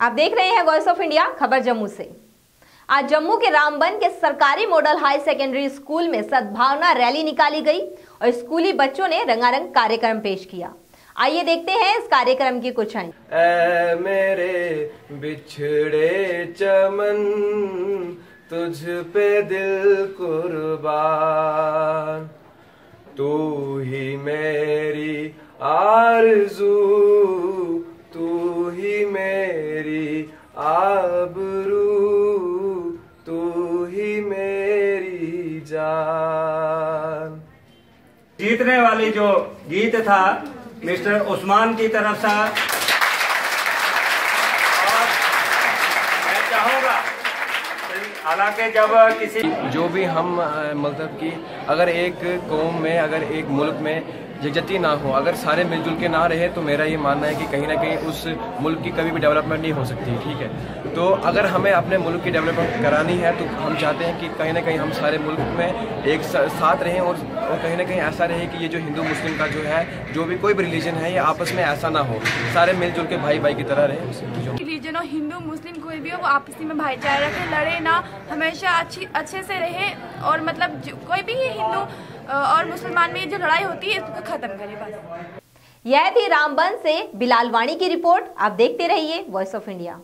आप देख रहे हैं वॉइस ऑफ़ इंडिया खबर जम्मू से। आज जम्मू के रामबन के सरकारी मॉडल हाई सेकेंडरी स्कूल में सद्भावना रैली निकाली गई और स्कूली बच्चों ने रंगारंग कार्यक्रम पेश किया। आइए देखते हैं इस कार्यक्रम की कुछ ऐ मेरे बिछड़े चमन, तुझ पे दिल कुर्बान। तू ही मेरी आरज़ू। आबरू तू ही मेरी जान। जीतने वाली जो गीत था, मिस्टर उस्मान की तरफ़ से। और मैं चाहूँगा हालाँकि जब किसी जो भी हम मतलब कि अगर एक कौम में अगर एक मुल्क में जगजती ना हो अगर सारे मिलजुल के ना रहे तो मेरा ये मानना है कि कहीं ना कहीं उस मुल्क की कभी भी डेवलपमेंट नहीं हो सकती ठीक है? तो अगर हमें अपने मुल्क की डेवलपमेंट करानी है तो हम चाहते हैं कि कहीं ना कहीं हम सारे मुल्क में एक साथ रहें और, और कहीं ना कहीं ऐसा रहे कि ये जो हिंदू मुस्लिम का जो है जो भी कोई भी रिलीजन है ये आपस में ऐसा ना हो। सारे मिलजुल के भाई भाई की तरह रहे रिलीजन हो हिंदू मुस्लिम कोई भी हो वो आपसी में भाईचारा रखे लड़े ना हमेशा अच्छी अच्छे से रहे और मतलब कोई भी हिंदू और मुसलमान में जो लड़ाई होती है इसको खत्म करे बस। यह थी रामबन से बिलाल वाणी की रिपोर्ट। आप देखते रहिए वॉइस ऑफ़ इंडिया